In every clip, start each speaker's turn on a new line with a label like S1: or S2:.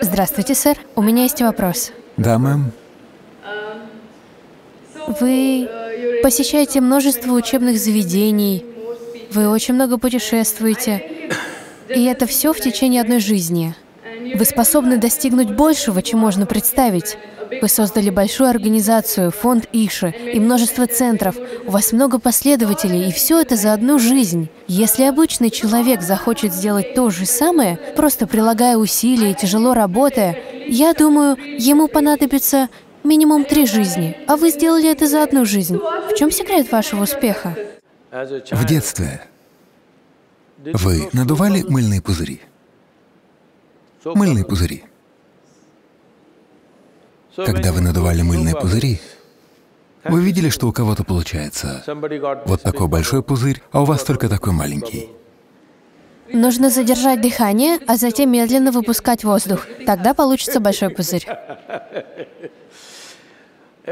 S1: Здравствуйте, сэр. У меня есть вопрос.
S2: Да, мэм.
S1: Вы посещаете множество учебных заведений, вы очень много путешествуете, и это все в течение одной жизни. Вы способны достигнуть большего, чем можно представить. Вы создали большую организацию, фонд Иши и множество центров. У вас много последователей, и все это за одну жизнь. Если обычный человек захочет сделать то же самое, просто прилагая усилия и тяжело работая, я думаю, ему понадобится минимум три жизни, а вы сделали это за одну жизнь. В чем секрет вашего успеха?
S2: В детстве вы надували мыльные пузыри? Мыльные пузыри. Когда вы надували мыльные пузыри, вы видели, что у кого-то получается вот такой большой пузырь, а у вас только такой маленький.
S1: Нужно задержать дыхание, а затем медленно выпускать воздух. Тогда получится большой пузырь.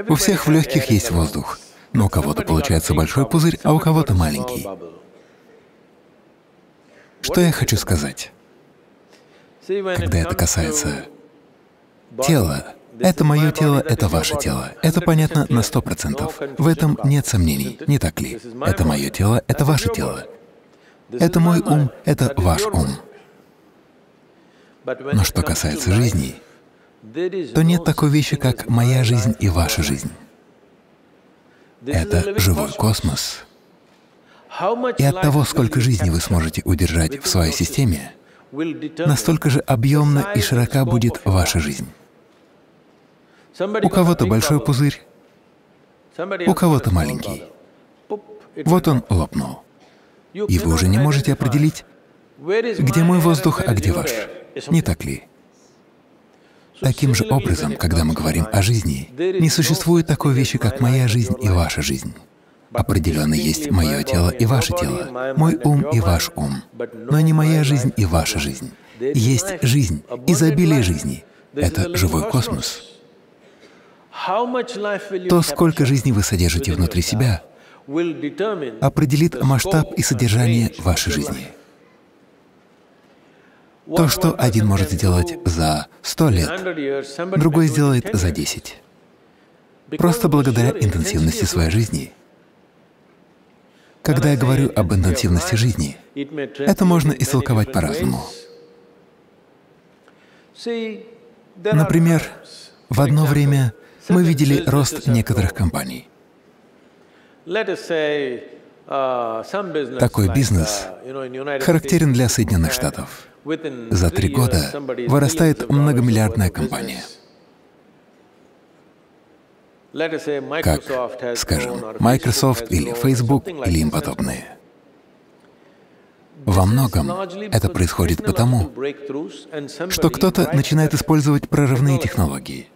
S2: У всех в легких есть воздух, но у кого-то получается большой пузырь, а у кого-то маленький. Что я хочу сказать? Когда это касается тела, это мое тело, это ваше тело. Это понятно на сто процентов. В этом нет сомнений, не так ли? Это мое тело, это ваше тело. Это мой ум, это ваш ум. Но что касается жизни, то нет такой вещи, как моя жизнь и ваша жизнь. Это живой космос. И от того, сколько жизни вы сможете удержать в своей системе, настолько же объемна и широка будет ваша жизнь. У кого-то большой пузырь, у кого-то маленький. Вот он лопнул. И вы уже не можете определить, где мой воздух, а где ваш. Не так ли? Таким же образом, когда мы говорим о жизни, не существует такой вещи, как моя жизнь и ваша жизнь. Определенно есть мое тело и ваше тело, мой ум и ваш ум, но не моя жизнь и ваша жизнь. Есть жизнь, изобилие жизни. Это живой космос. То, сколько жизни вы содержите внутри себя, определит масштаб и содержание вашей жизни. То, что один может сделать за сто лет, другой сделает за десять. Просто благодаря интенсивности своей жизни. Когда я говорю об интенсивности жизни, это можно истолковать по-разному. Например, в одно время мы видели рост некоторых компаний. Такой бизнес характерен для Соединенных Штатов. За три года вырастает многомиллиардная компания. Как, скажем, Microsoft или Facebook или им подобные. Во многом это происходит потому, что кто-то начинает использовать прорывные технологии.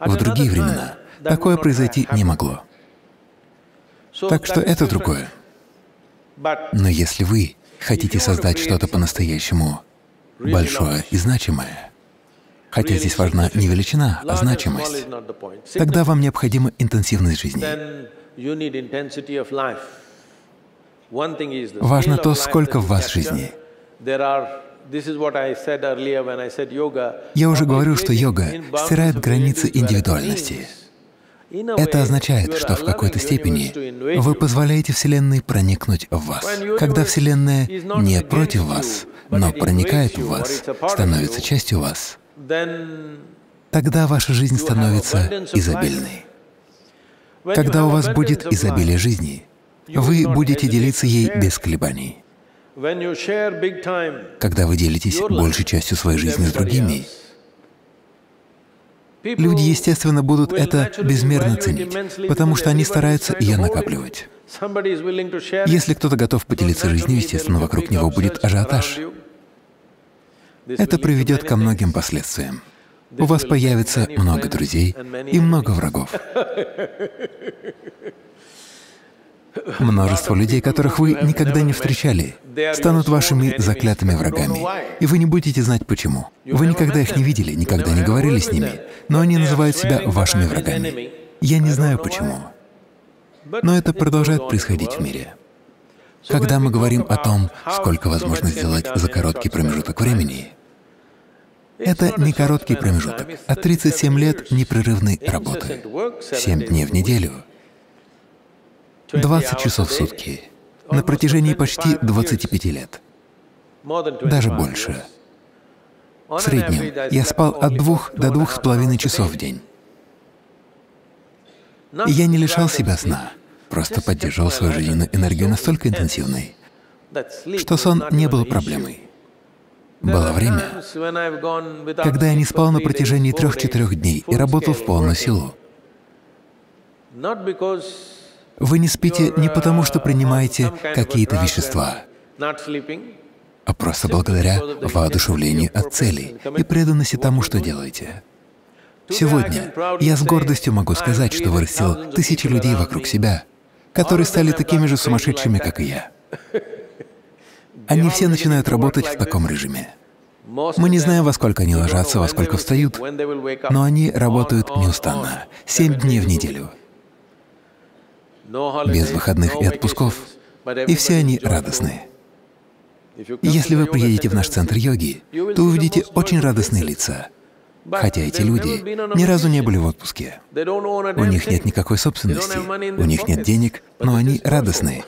S2: В другие времена такое произойти не могло. Так что это другое. Но если вы хотите создать что-то по-настоящему большое и значимое, хотя здесь важна не величина, а значимость, тогда вам необходима интенсивность жизни. Важно то, сколько в вас жизни. Я уже говорю, что йога стирает границы индивидуальности. Это означает, что в какой-то степени вы позволяете Вселенной проникнуть в вас. Когда Вселенная не против вас, но проникает в вас, становится частью вас, тогда ваша жизнь становится изобильной. Когда у вас будет изобилие жизни, вы будете делиться ей без колебаний. Когда вы делитесь большей частью своей жизни с другими, люди, естественно, будут это безмерно ценить, потому что они стараются ее накапливать. Если кто-то готов поделиться жизнью, естественно, вокруг него будет ажиотаж. Это приведет ко многим последствиям. У вас появится много друзей и много врагов. Множество людей, которых вы никогда не встречали, станут вашими заклятыми врагами, и вы не будете знать почему. Вы никогда их не видели, никогда не говорили с ними, но они называют себя вашими врагами. Я не знаю почему, но это продолжает происходить в мире. Когда мы говорим о том, сколько возможно сделать за короткий промежуток времени, Это не короткий промежуток, а 37 лет непрерывной работы, 7 дней в неделю, 20 часов в сутки, на протяжении почти 25 лет, даже больше. В среднем я спал от двух до двух с половиной часов в день. И я не лишал себя сна, просто поддерживал свою жизненную энергию настолько интенсивной, что сон не был проблемой. Было время, когда я не спал на протяжении трех-четырех дней и работал в полную силу. Вы не спите не потому, что принимаете какие-то вещества, а просто благодаря воодушевлению от целей и преданности тому, что делаете. Сегодня я с гордостью могу сказать, что вырастил тысячи людей вокруг себя, которые стали такими же сумасшедшими, как и я. Они все начинают работать в таком режиме. Мы не знаем, во сколько они ложатся, во сколько встают, но они работают неустанно, семь дней в неделю, без выходных и отпусков, и все они радостны. Если вы приедете в наш центр йоги, то увидите очень радостные лица, хотя эти люди ни разу не были в отпуске. У них нет никакой собственности, у них нет денег, но они радостны,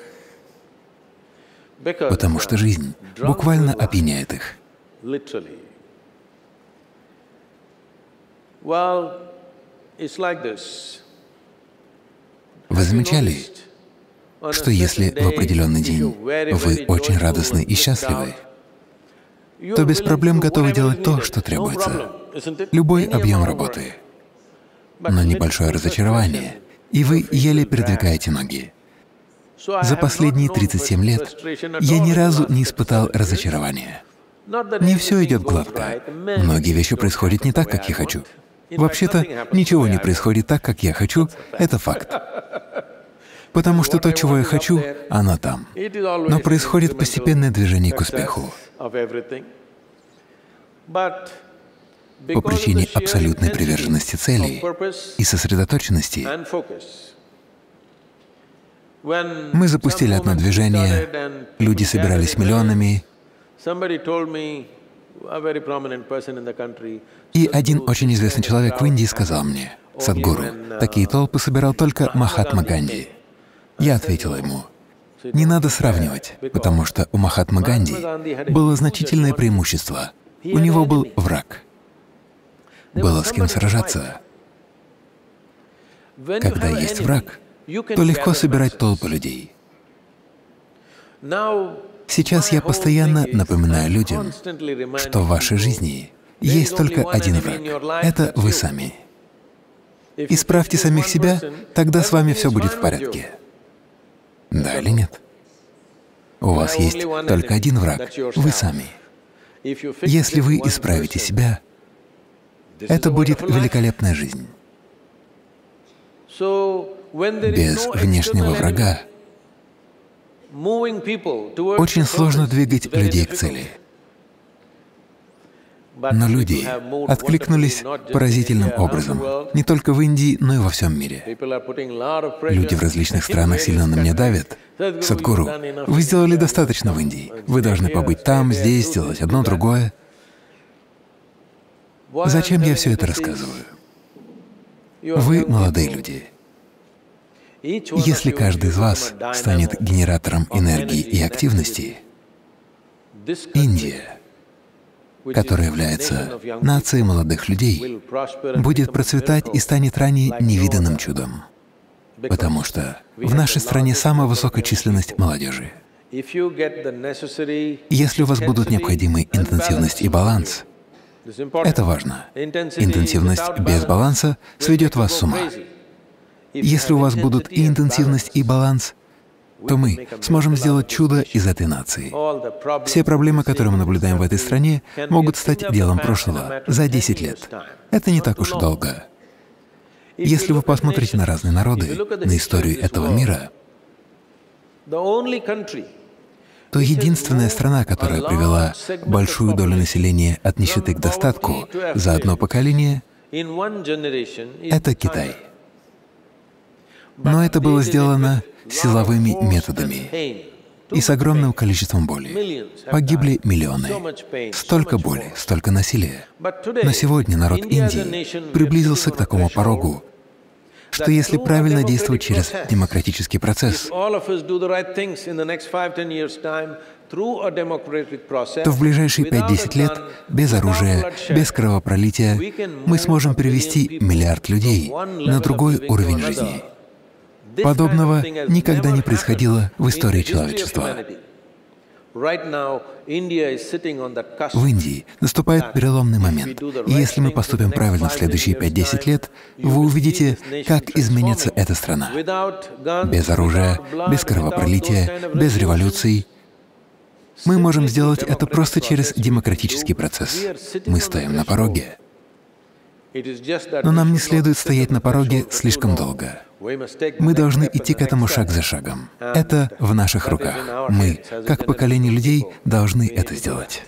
S2: потому что жизнь буквально опьяняет их. Вы замечали, что если в определенный день вы очень радостны и счастливы, то без проблем готовы делать то, что требуется, любой объем работы. Но небольшое разочарование, и вы еле передвигаете ноги. За последние 37 лет я ни разу не испытал разочарования. Не все идет гладко. Многие вещи происходят не так, как я хочу. Вообще-то, ничего не происходит так, как я хочу, это факт. Потому что то, чего я хочу, оно там. Но происходит постепенное движение к успеху. По причине абсолютной приверженности цели и сосредоточенности мы запустили одно движение, люди собирались миллионами, и один очень известный человек в Индии сказал мне, «Садгуру, такие толпы собирал только Махатма Ганди». Я ответил ему, «Не надо сравнивать, потому что у Махатма Ганди было значительное преимущество. У него был враг. Было с кем сражаться. Когда есть враг, то легко собирать толпы людей. Сейчас я постоянно напоминаю людям, что в вашей жизни есть только один враг — это вы сами. Исправьте самих себя, тогда с вами все будет в порядке. Да или нет? У вас есть только один враг — вы сами. Если вы исправите себя, это будет великолепная жизнь. Без внешнего врага очень сложно двигать людей к цели. Но люди откликнулись поразительным образом, не только в Индии, но и во всем мире. Люди в различных странах сильно на меня давят. Садхгуру, вы сделали достаточно в Индии. Вы должны побыть там, здесь, сделать одно, другое. Зачем я все это рассказываю? Вы молодые люди. Если каждый из вас станет генератором энергии и активности, Индия, которая является нацией молодых людей, будет процветать и станет ранее невиданным чудом, потому что в нашей стране самая высокая численность молодежи. Если у вас будут необходимые интенсивность и баланс, это важно. Интенсивность без баланса сведет вас с ума. Если у вас будут и интенсивность, и баланс, то мы сможем сделать чудо из этой нации. Все проблемы, которые мы наблюдаем в этой стране, могут стать делом прошлого за 10 лет. Это не так уж долго. Если вы посмотрите на разные народы, на историю этого мира, то единственная страна, которая привела большую долю населения от нищеты к достатку за одно поколение, это Китай. Но это было сделано силовыми методами. и с огромным количеством боли. Погибли миллионы. Столько боли, столько насилия. Но сегодня народ Индии приблизился к такому порогу, что если правильно действовать через демократический процесс, то в ближайшие 5-10 лет без оружия, без кровопролития мы сможем перевести миллиард людей на другой уровень жизни. Подобного никогда не происходило в истории человечества. В Индии наступает переломный момент, и если мы поступим правильно в следующие 5-10 лет, вы увидите, как изменится эта страна. Без оружия, без кровопролития, без революций, мы можем сделать это просто через демократический процесс. Мы стоим на пороге. Но нам не следует стоять на пороге слишком долго. Мы должны идти к этому шаг за шагом. Это в наших руках. Мы, как поколение людей, должны это сделать.